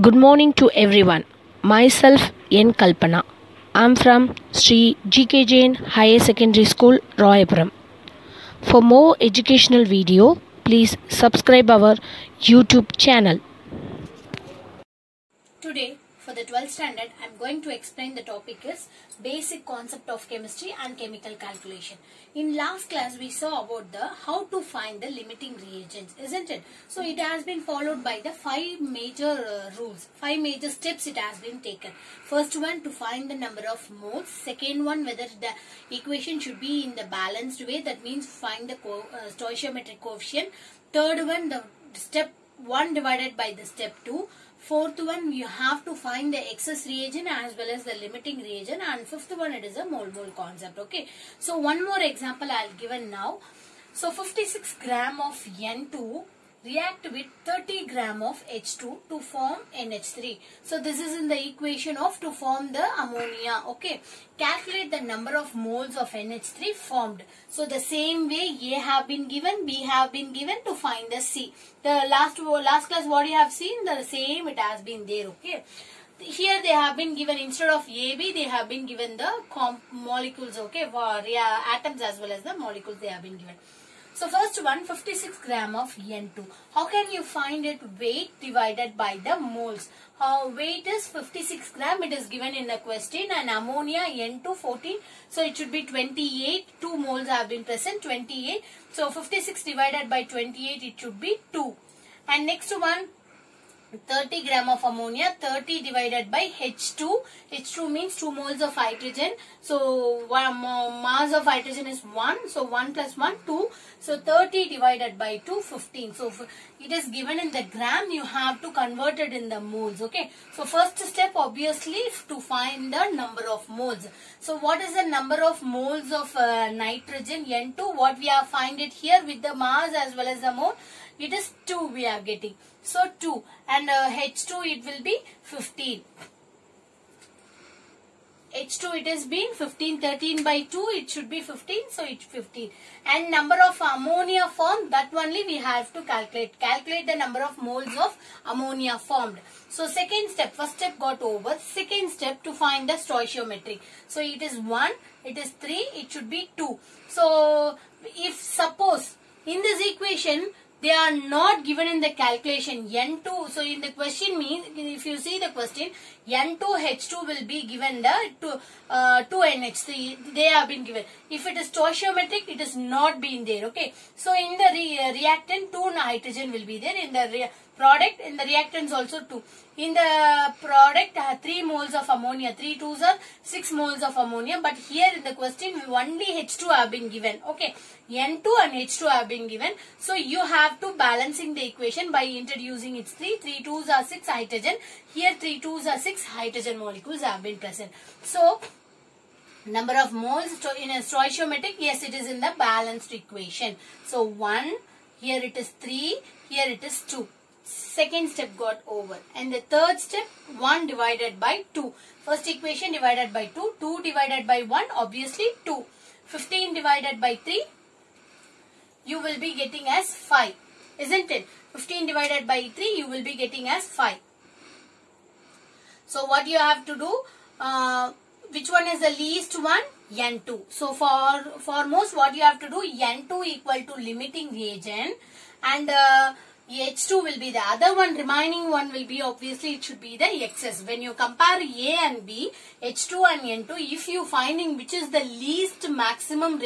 Good morning to everyone. Myself N. Kalpana. I'm from Sri GK Jain Higher Secondary School, Royapuram. For more educational video, please subscribe our YouTube channel. Today, for the 12th standard, I'm going to explain the topic is basic concept of chemistry and chemical calculation. In last class, we saw about the how to find the limiting reagents, isn't it? So it has been followed by the five major uh, rules, five major steps it has been taken. First one to find the number of moles. Second one whether the equation should be in the balanced way. That means find the co- uh, stoichiometric coefficient. Third one the step 1 divided by the step 2 fourth one you have to find the excess reagent as well as the limiting reagent. And fifth one it is a mole mole concept okay? So one more example i'll given now. So 56 gram of n2 react with 30 gram of H2 to form NH3. So this is in the equation of to form the ammonia. Okay. Calculate the number of moles of NH3 formed. So the same way A have been given, B have been given to find the C. The last last class what you have seen, the same it has been there. Okay here they have been given instead of AB they have been given the molecules okay for yeah, atoms as well as the molecules they have been given. So first one 56 gram of N2. How can you find it weight divided by the moles? How weight is 56 gram. It is given in the question and ammonia N2 14. So it should be 28. 2 moles have been present 28. So 56 divided by 28 it should be 2. And next one 30 gram of ammonia 30 divided by H2 H2 means 2 moles of hydrogen. So one mass of hydrogen is 1 so 1 plus 1 2 so 30 divided by 2 15 so it is given in the gram. You have to convert it in the moles okay? So first step obviously to find the number of moles. So what is the number of moles of uh, nitrogen? N2 what we have find it here with the mass as well as the mole it is 2 we are getting. So 2 and uh, H2 it will be 15. H2 it has been 15 13 by 2 it should be 15 so it's 15 and number of ammonia formed that only we have to calculate. Calculate the number of moles of ammonia formed. So second step first step got over. Second step to find the stoichiometric. So it is 1 it is 3 it should be 2 so if suppose in this equation they are not given in the calculation n2 so in the question means if you see the question n2h2 will be given the to, uh, 2nh3 they have been given. If it is stoichiometric it is not been there okay? So in the re reactant 2 nitrogen will be there. In the product in the reactants also 2 in the product uh, 3 moles of ammonia. 3 2s are 6 moles of ammonia. But here in the question only H2 have been given okay? N2 and H2 have been given. So you have to balancing the equation by introducing its 3 3 2s are 6 hydrogen here 3 2s are 6 hydrogen molecules have been present. So number of moles in a stoichiometric yes it is in the balanced equation. So 1 here it is 3 here it is 2 second step got over. And the third step 1 divided by 2 first equation divided by 2 2 divided by 1 obviously 2 15 divided by 3 you will be getting as 5 isn't it? 15 divided by 3 you will be getting as 5 so what you have to do uh, which one is the least one n2 so for for most what you have to do n2 equal to limiting reagent and uh, H2 will be the other one remaining one will be obviously it should be the excess. When you compare A and B, H2 and N2, if you finding which is the least maximum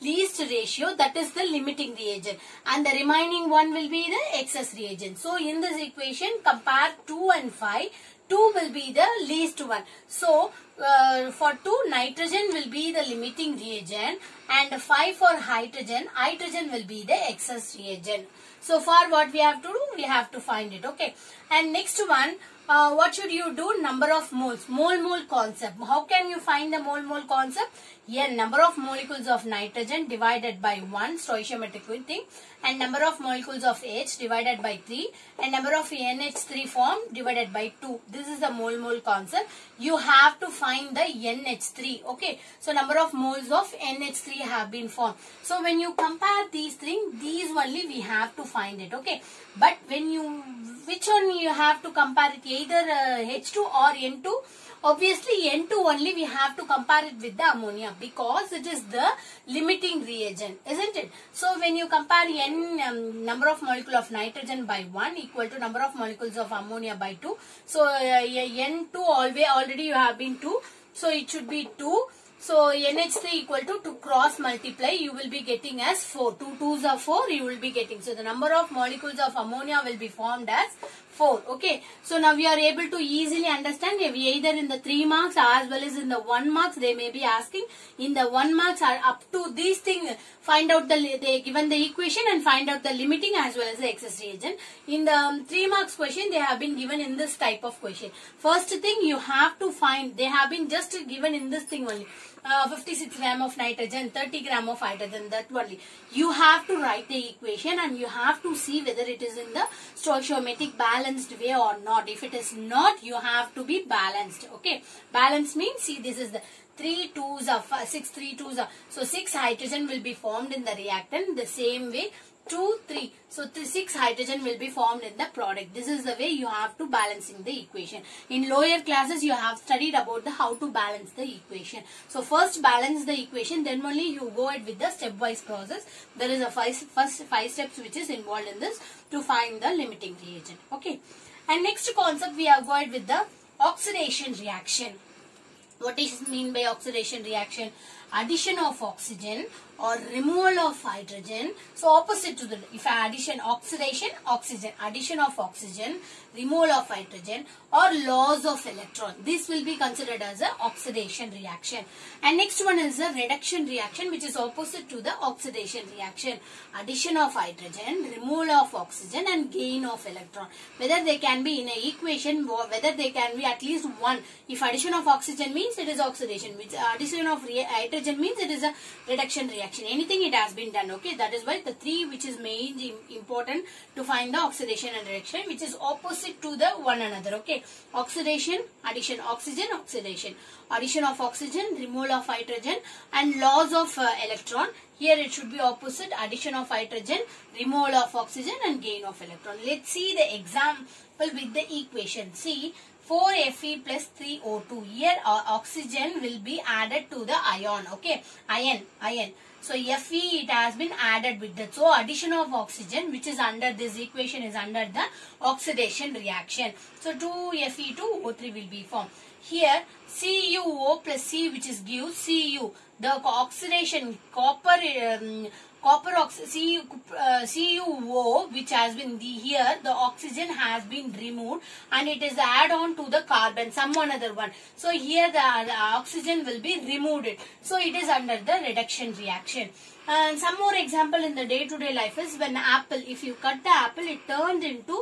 least ratio that is the limiting reagent and the remaining one will be the excess reagent. So in this equation compare 2 and 5 2 will be the least one. So, uh, for 2 nitrogen will be the limiting reagent and 5 for hydrogen, hydrogen will be the excess reagent. So, for what we have to do, we have to find it. Okay. And next one, uh, what should you do? Number of moles. Mole-mole concept. How can you find the mole-mole concept? N number of molecules of nitrogen divided by 1 stoichiometric thing and number of molecules of H divided by 3 and number of NH3 formed divided by 2. This is the mole-mole concept. You have to find the NH3. Okay. So number of moles of NH3 have been formed. So when you compare these things, these only we have to find it. Okay. But when you, which one you have to compare it either uh, H2 or N2? Obviously N2 only we have to compare it with the ammonia because it is the limiting reagent, isn't it? So when you compare N um, number of molecule of nitrogen by 1 equal to number of molecules of ammonia by 2. So uh, N2 always already you have been 2. So it should be 2. So NH3 equal to to cross multiply you will be getting as 4. 2 2s are 4 you will be getting. So the number of molecules of ammonia will be formed as 4. Okay. So now we are able to easily understand either in the 3 marks as well as in the 1 marks they may be asking. In the 1 marks are up to these things find out the they given the equation and find out the limiting as well as the excess reagent. In the um, 3 marks question they have been given in this type of question. First thing you have to find they have been just given in this thing only. Uh, 56 gram of nitrogen, 30 gram of hydrogen, that only. You have to write the equation and you have to see whether it is in the stoichiometric balanced way or not. If it is not, you have to be balanced. Okay. Balance means, see this is the 3 2s are 6 3 2s. So 6 hydrogen will be formed in the reactant the same way 2, 3. So, 6 hydrogen will be formed in the product. This is the way you have to balancing the equation. In lower classes, you have studied about the how to balance the equation. So, first balance the equation, then only you go ahead with the stepwise process. There is a five, first 5 steps which is involved in this to find the limiting reagent. Okay. And next concept we are going with the oxidation reaction. What is mean by oxidation reaction? Addition of oxygen or removal of hydrogen. So opposite to the, if addition, oxidation, oxygen, addition of oxygen, removal of hydrogen or loss of electron. This will be considered as a oxidation reaction. And next one is a reduction reaction which is opposite to the oxidation reaction. Addition of hydrogen, removal of oxygen and gain of electron. Whether they can be in a equation, whether they can be at least one. If addition of oxygen means it is oxidation. Which uh, addition of hydrogen means it is a reduction reaction. Anything it has been done. Okay. That is why the three which is main important to find the oxidation and reduction which is opposite to the one another. Okay. Oxidation, addition, oxygen, oxidation. Addition of oxygen, removal of hydrogen and loss of uh, electron. Here it should be opposite addition of hydrogen, removal of oxygen and gain of electron. Let's see the example with the equation. See 4Fe plus 3O2. Here uh, oxygen will be added to the ion. Okay. Ion. Ion. So Fe it has been added with that. So addition of oxygen which is under this equation is under the oxidation reaction. So 2Fe2O3 will be formed. Here CuO plus C which is gives Cu. The oxidation copper um, copper oxide uh, CuO which has been the, here the oxygen has been removed and it is add on to the carbon some another one. So here the, the oxygen will be removed. So it is under the reduction reaction and some more example in the day-to-day -day life is when apple, if you cut the apple, it turned into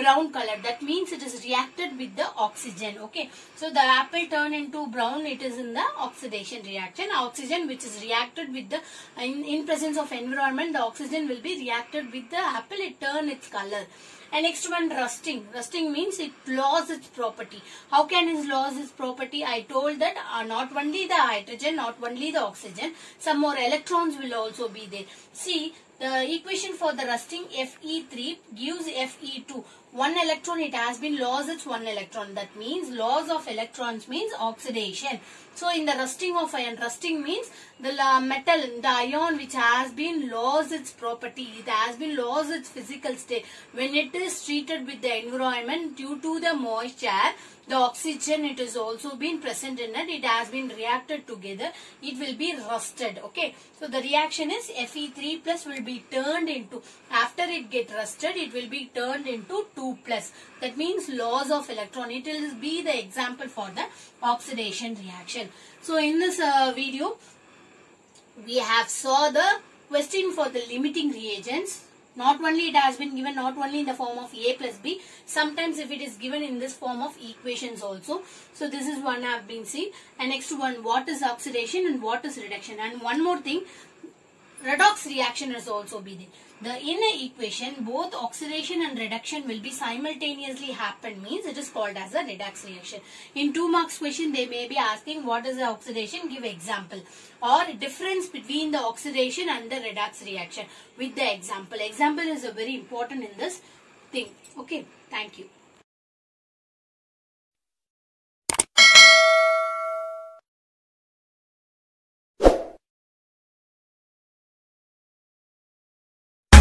brown color. That means it is reacted with the oxygen. Okay. So the apple turn into brown, it is in the oxidation reaction. Oxygen which is reacted with the, in, in presence of environment, the oxygen will be reacted with the apple, it turn its color. And next one rusting. Rusting means it loses its property. How can it lose its property? I told that uh, not only the hydrogen, not only the oxygen, some more electrons will also be there. See, the equation for the rusting Fe3 gives Fe2. One electron, it has been lost its one electron. That means loss of electrons means oxidation. So in the rusting of iron, rusting means the metal, the ion which has been lost its property, it has been lost its physical state. When it is treated with the environment due to the moisture, the oxygen it is also been present in it it has been reacted together it will be rusted okay so the reaction is fe3 plus will be turned into after it get rusted it will be turned into 2 plus that means loss of electron it will be the example for the oxidation reaction so in this uh, video we have saw the question for the limiting reagents not only it has been given not only in the form of A plus B, sometimes if it is given in this form of equations also. So this is one I have been seen. And next one, what is oxidation and what is reduction. And one more thing, redox reaction has also been there. The in a equation both oxidation and reduction will be simultaneously happen means it is called as a redox reaction in two marks question they may be asking what is the oxidation? Give example. Or difference between the oxidation and the redox reaction with the example. Example is a very important in this thing. Okay thank you